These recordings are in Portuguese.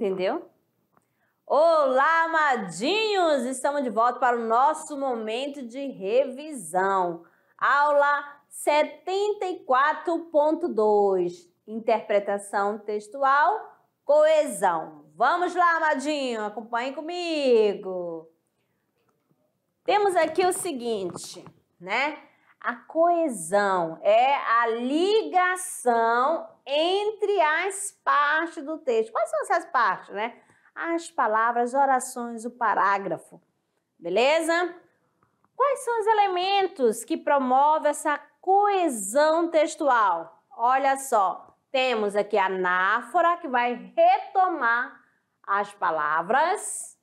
Entendeu? Olá, amadinhos! Estamos de volta para o nosso momento de revisão. Aula 74.2. Interpretação textual, coesão. Vamos lá, amadinho, acompanhe comigo. Temos aqui o seguinte, né? A coesão é a ligação entre as partes do texto. Quais são essas partes, né? As palavras, orações, o parágrafo. Beleza? Quais são os elementos que promovem essa coesão textual? Olha só, temos aqui a anáfora que vai retomar as palavras.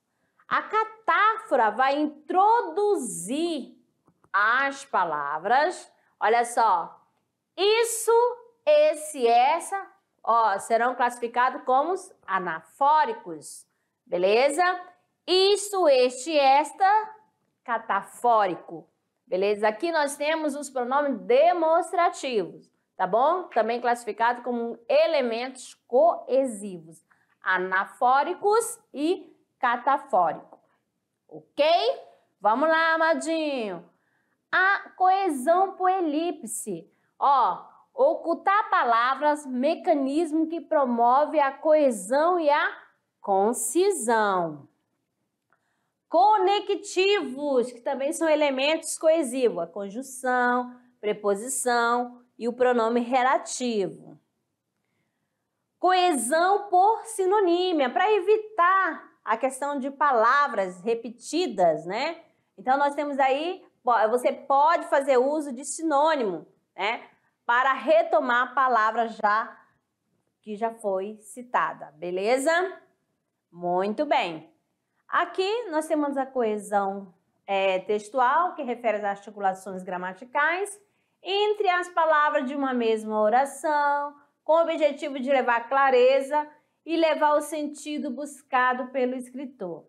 A catáfora vai introduzir as palavras. Olha só, isso, esse, essa, ó, serão classificados como anafóricos, beleza? Isso, este, esta, catafórico, beleza? Aqui nós temos os pronomes demonstrativos, tá bom? Também classificado como elementos coesivos, anafóricos e catafórico, ok? Vamos lá, amadinho a coesão por elipse. Ó, ocultar palavras, mecanismo que promove a coesão e a concisão. Conectivos, que também são elementos coesivos, a conjunção, preposição e o pronome relativo. Coesão por sinonímia, para evitar a questão de palavras repetidas, né? Então, nós temos aí você pode fazer uso de sinônimo, né? Para retomar a palavra já que já foi citada, beleza? Muito bem. Aqui nós temos a coesão é, textual, que refere às articulações gramaticais, entre as palavras de uma mesma oração, com o objetivo de levar clareza e levar o sentido buscado pelo escritor.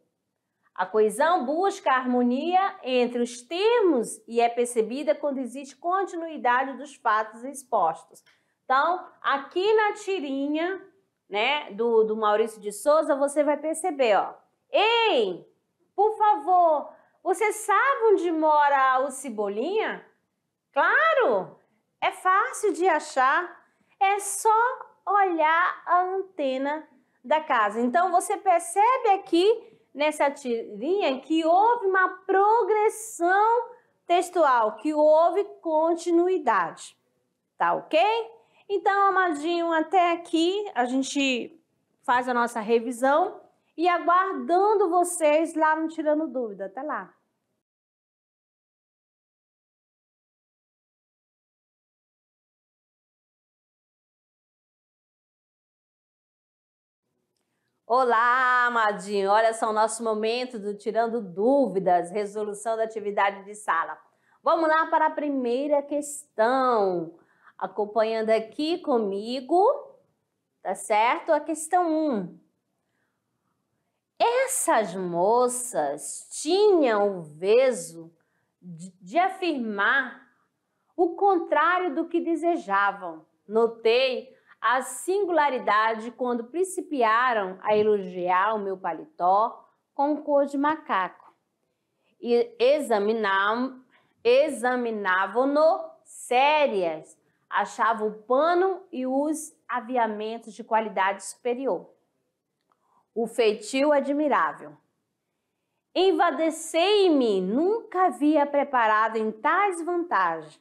A coesão busca a harmonia entre os termos e é percebida quando existe continuidade dos fatos expostos. Então, aqui na tirinha, né, do, do Maurício de Souza, você vai perceber, ó. Ei, por favor, você sabe onde mora o Cebolinha? Claro, é fácil de achar. É só olhar a antena da casa. Então, você percebe aqui nessa tirinha que houve uma progressão textual, que houve continuidade. Tá ok? Então, amadinho, até aqui a gente faz a nossa revisão e aguardando vocês lá no Tirando Dúvida. Até lá! Olá, amadinho! Olha só o nosso momento do Tirando Dúvidas, resolução da atividade de sala. Vamos lá para a primeira questão. Acompanhando aqui comigo, tá certo? A questão 1. Essas moças tinham o veso de, de afirmar o contrário do que desejavam. Notei a singularidade quando principiaram a elogiar o meu paletó com cor de macaco e examinavam, examinavam-no sérias, achavam o pano e os aviamentos de qualidade superior. O feitio admirável. Envadecei-me, nunca havia preparado em tais vantagens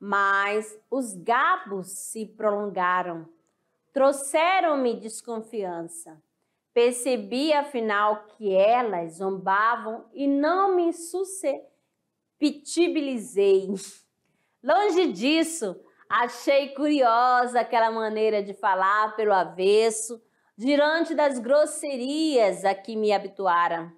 mas os gabos se prolongaram. Trouxeram-me desconfiança. Percebi, afinal, que elas zombavam e não me susceptibilizei. Longe disso, achei curiosa aquela maneira de falar pelo avesso, diante das grosserias a que me habituara.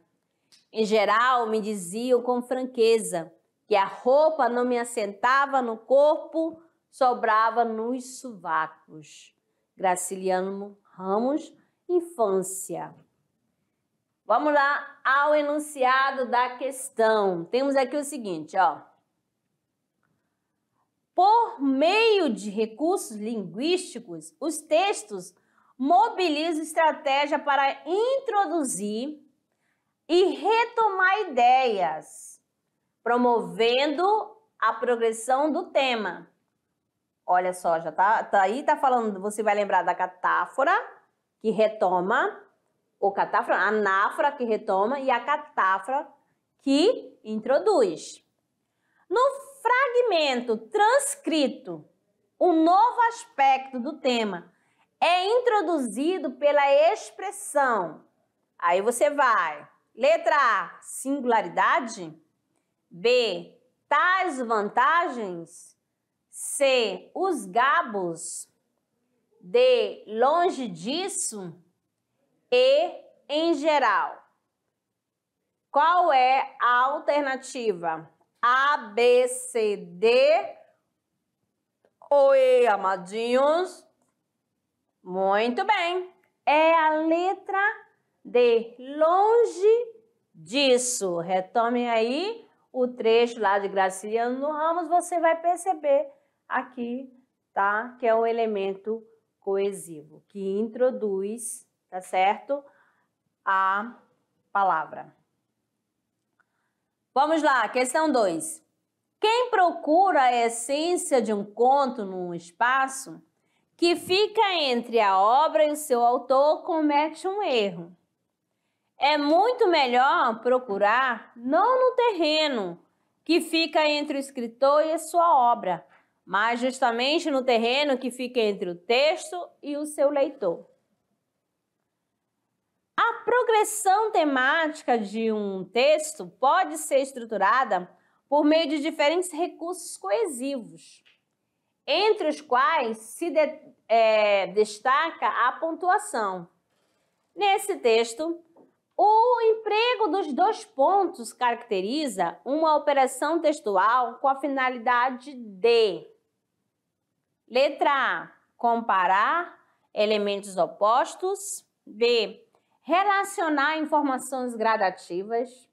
Em geral, me diziam com franqueza: que a roupa não me assentava no corpo, sobrava nos sovacos. Graciliano Ramos, infância. Vamos lá ao enunciado da questão. Temos aqui o seguinte, ó. Por meio de recursos linguísticos, os textos mobiliza estratégia para introduzir e retomar ideias, promovendo a progressão do tema. Olha só, já tá, tá aí, tá falando, você vai lembrar da catáfora, que retoma, o catáfora, anáfora que retoma e a catáfora que introduz. No fragmento transcrito, um novo aspecto do tema é introduzido pela expressão. Aí você vai. Letra A, singularidade. B, tais vantagens. C, os gabos. D, longe disso. E, em geral. Qual é a alternativa? A, B, C, D. Oi, amadinhos. Muito bem. É a letra D. Longe disso. Retome aí o trecho lá de Graciliano Ramos, você vai perceber aqui, tá? Que é o elemento coesivo, que introduz, tá certo? A palavra. Vamos lá, questão 2. Quem procura a essência de um conto num espaço que fica entre a obra e o seu autor comete um erro. É muito melhor procurar não no terreno que fica entre o escritor e a sua obra, mas justamente no terreno que fica entre o texto e o seu leitor. A progressão temática de um texto pode ser estruturada por meio de diferentes recursos coesivos entre os quais se de, é, destaca a pontuação. Nesse texto, o emprego dos dois pontos caracteriza uma operação textual com a finalidade de letra A, comparar elementos opostos, B, relacionar informações gradativas,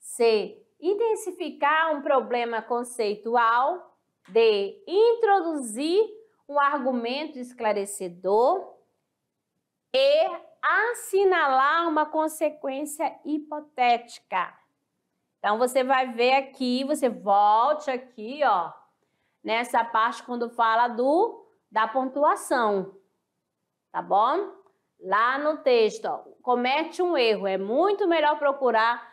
C, intensificar um problema conceitual. De introduzir um argumento esclarecedor. E assinalar uma consequência hipotética. Então, você vai ver aqui, você volte aqui, ó, nessa parte quando fala do da pontuação, tá bom? Lá no texto, ó, comete um erro, é muito melhor procurar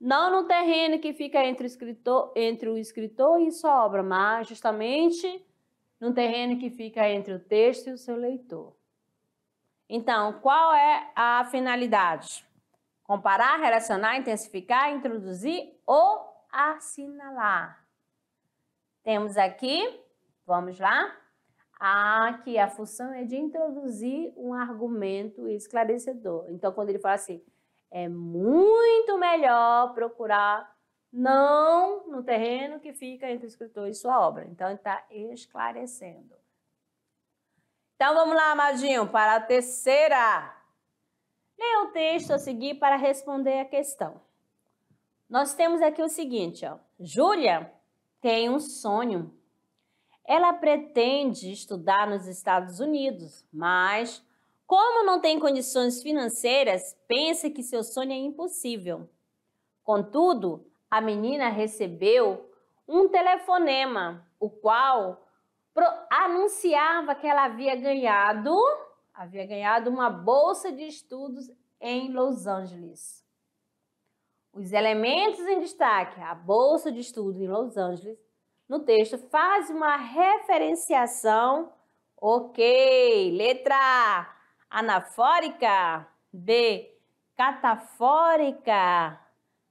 não no terreno que fica entre o escritor, entre o escritor e sua obra, mas justamente no terreno que fica entre o texto e o seu leitor. Então, qual é a finalidade? Comparar, relacionar, intensificar, introduzir ou assinalar. Temos aqui, vamos lá, aqui a função é de introduzir um argumento esclarecedor. Então, quando ele fala assim, é muito melhor procurar não no terreno que fica entre o escritor e sua obra. Então, ele está esclarecendo. Então, vamos lá, Amadinho, para a terceira. Leia o texto a seguir para responder a questão. Nós temos aqui o seguinte, ó. Júlia tem um sonho. Ela pretende estudar nos Estados Unidos, mas como não tem condições financeiras, pensa que seu sonho é impossível. Contudo, a menina recebeu um telefonema, o qual anunciava que ela havia ganhado, havia ganhado uma bolsa de estudos em Los Angeles. Os elementos em destaque, a bolsa de estudos em Los Angeles, no texto faz uma referenciação, ok, letra A, anafórica. B. Catafórica.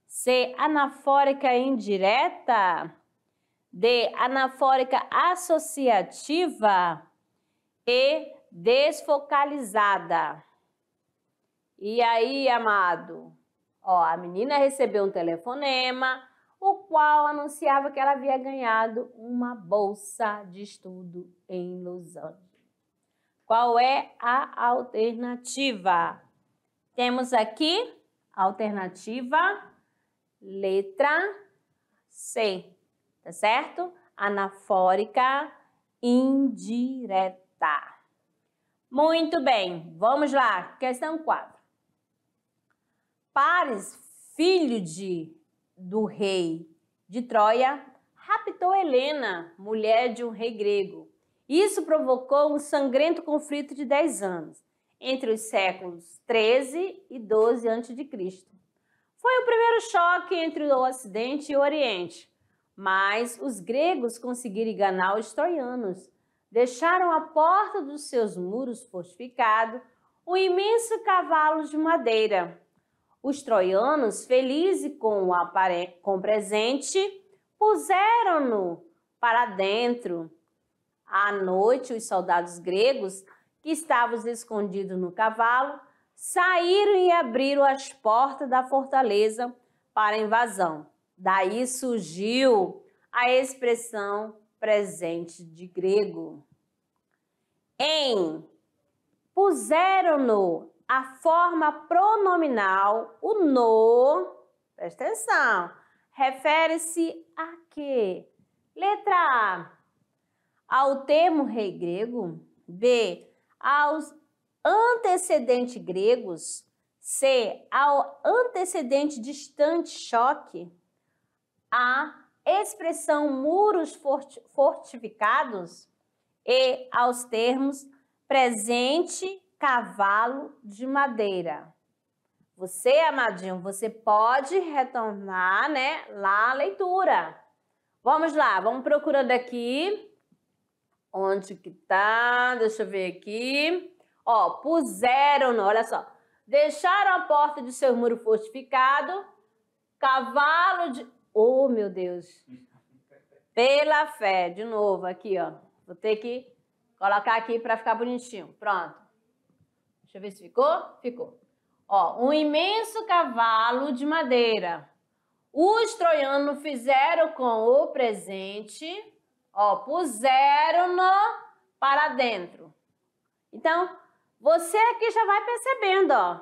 C. Anafórica indireta. D. Anafórica associativa. E. Desfocalizada. E aí, amado? Ó, a menina recebeu um telefonema, o qual anunciava que ela havia ganhado uma bolsa de estudo em Los Angeles. Qual é a alternativa? Temos aqui alternativa letra C, tá certo? Anafórica indireta. Muito bem, vamos lá. Questão 4. Pares, filho de, do rei de Troia, raptou Helena, mulher de um rei grego. Isso provocou um sangrento conflito de 10 anos, entre os séculos 13 e 12 a.C. Foi o primeiro choque entre o Ocidente e o Oriente, mas os gregos conseguiram enganar os troianos. Deixaram à porta dos seus muros fortificados um imenso cavalo de madeira. Os troianos, felizes com o, com o presente, puseram-no para dentro. À noite, os soldados gregos, que estavam escondidos no cavalo, saíram e abriram as portas da fortaleza para a invasão. Daí surgiu a expressão presente de grego. Em puseram-no a forma pronominal, o no, presta atenção, refere-se a quê? Letra A, ao termo rei grego. B, aos antecedentes gregos. C, ao antecedente distante choque. A, expressão muros fortificados. E, aos termos presente cavalo de madeira. Você, amadinho, você pode retornar, né, lá a leitura. Vamos lá, vamos procurando aqui. Onde que tá? Deixa eu ver aqui. Ó, puseram, olha só. Deixaram a porta de seu muro fortificado, cavalo de... Oh, meu Deus. Pela fé, de novo, aqui, ó. Vou ter que colocar aqui para ficar bonitinho. Pronto. Deixa eu ver se ficou. Ficou. Ó, um imenso cavalo de madeira. Os troianos fizeram com o presente, ó, puseram-no para dentro. Então, você aqui já vai percebendo, ó.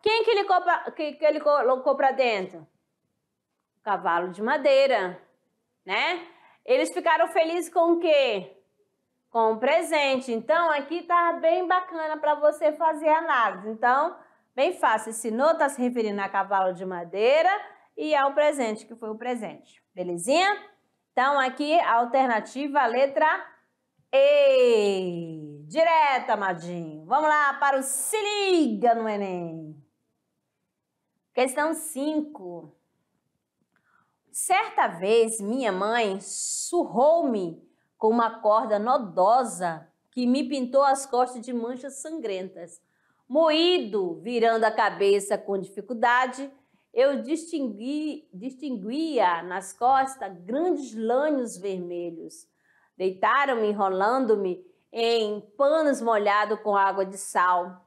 Quem que ele, que, que ele colocou para dentro? O cavalo de madeira, né? Eles ficaram felizes com o quê? Com o presente. Então, aqui tá bem bacana para você fazer análise. Então, bem fácil. Esse no está se referindo a cavalo de madeira e ao presente, que foi o presente. Belezinha? Então, aqui a alternativa, letra E. Direto, amadinho. Vamos lá para o Se Liga no Enem. Questão 5. Certa vez, minha mãe surrou-me com uma corda nodosa que me pintou as costas de manchas sangrentas. Moído, virando a cabeça com dificuldade, eu distingui, distinguia nas costas grandes lânhos vermelhos. Deitaram-me enrolando-me em panos molhados com água de sal.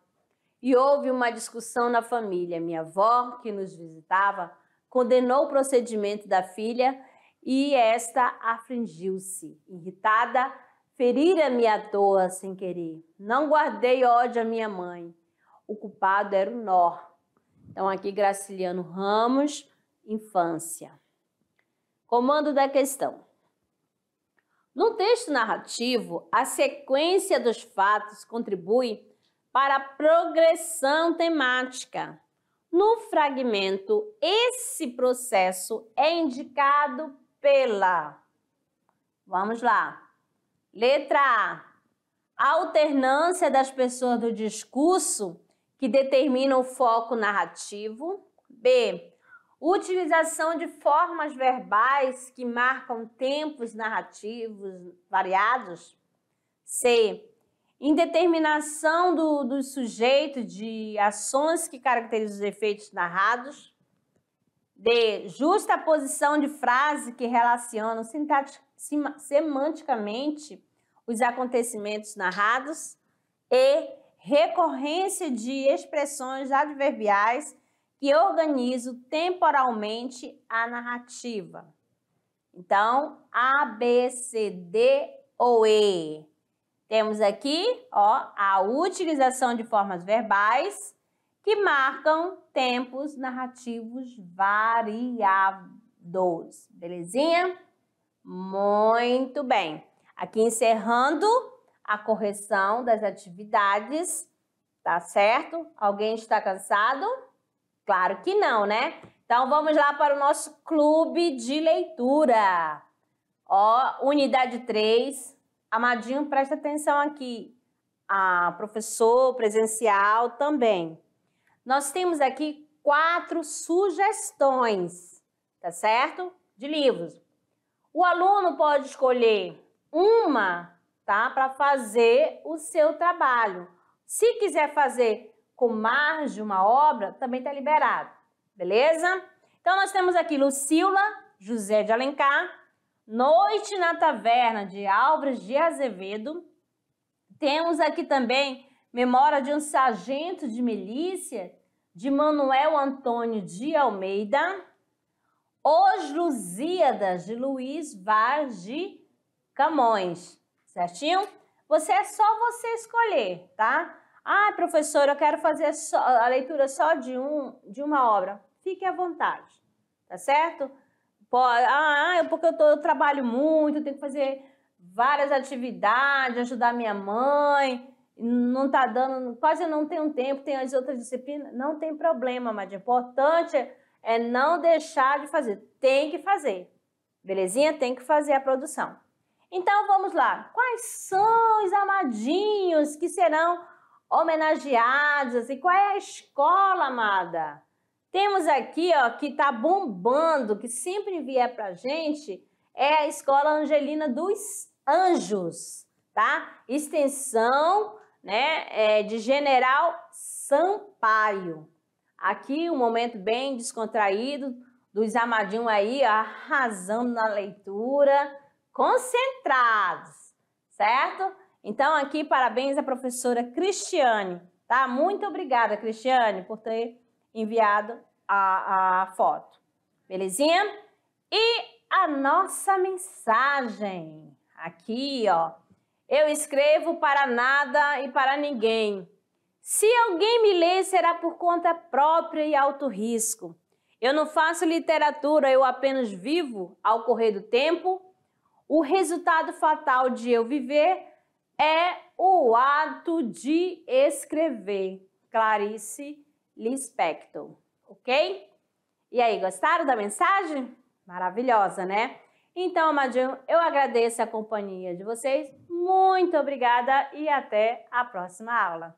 E houve uma discussão na família. Minha avó, que nos visitava, condenou o procedimento da filha e esta afligiu-se. Irritada, ferira-me à toa sem querer. Não guardei ódio à minha mãe. O culpado era o nó. Então, aqui, Graciliano Ramos, infância. Comando da questão. No texto narrativo, a sequência dos fatos contribui para a progressão temática. No fragmento, esse processo é indicado pela. Vamos lá. Letra A. Alternância das pessoas do discurso que determina o foco narrativo. B utilização de formas verbais que marcam tempos narrativos variados. C. Indeterminação do, do sujeito de ações que caracterizam os efeitos narrados. D. Justa posição de frase que relacionam semanticamente os acontecimentos narrados. E. Recorrência de expressões adverbiais que organizo temporalmente a narrativa. Então, A, B, C, D ou E. Temos aqui, ó, a utilização de formas verbais que marcam tempos narrativos variados. Belezinha? Muito bem. Aqui encerrando a correção das atividades, tá certo? Alguém está cansado? Claro que não, né? Então vamos lá para o nosso clube de leitura. Ó, unidade 3. Amadinho, presta atenção aqui. Ah, professor presencial também. Nós temos aqui quatro sugestões, tá certo? De livros. O aluno pode escolher uma, tá? Para fazer o seu trabalho. Se quiser fazer com mais de uma obra, também está liberado, beleza? Então, nós temos aqui Lucila, José de Alencar, Noite na Taverna, de Álvares de Azevedo. Temos aqui também Memória de um Sargento de Milícia, de Manuel Antônio de Almeida. Os Lusíadas, de Luiz Vaz de Camões, certinho? Você é só você escolher, tá? Ah, professora, eu quero fazer a leitura só de, um, de uma obra. Fique à vontade, tá certo? Ah, é porque eu, tô, eu trabalho muito, tenho que fazer várias atividades, ajudar minha mãe, não tá dando, quase não tenho tempo, tem as outras disciplinas, não tem problema, mas o importante é não deixar de fazer, tem que fazer, belezinha? Tem que fazer a produção. Então vamos lá, quais são os amadinhos que serão homenageados e qual é a escola, amada? Temos aqui, ó, que tá bombando, que sempre envia pra gente, é a Escola Angelina dos Anjos, tá? Extensão, né, é de General Sampaio. Aqui um momento bem descontraído dos amadinhos aí, arrasando na leitura, concentrados, certo? Então aqui parabéns à professora Cristiane, tá? Muito obrigada, Cristiane, por ter enviado a, a foto. Belezinha? E a nossa mensagem. Aqui, ó. Eu escrevo para nada e para ninguém. Se alguém me lê, será por conta própria e alto risco. Eu não faço literatura, eu apenas vivo ao correr do tempo. O resultado fatal de eu viver é o ato de escrever. Clarice Lispector, ok? E aí, gostaram da mensagem? Maravilhosa, né? Então, amadinho, eu agradeço a companhia de vocês. Muito obrigada e até a próxima aula.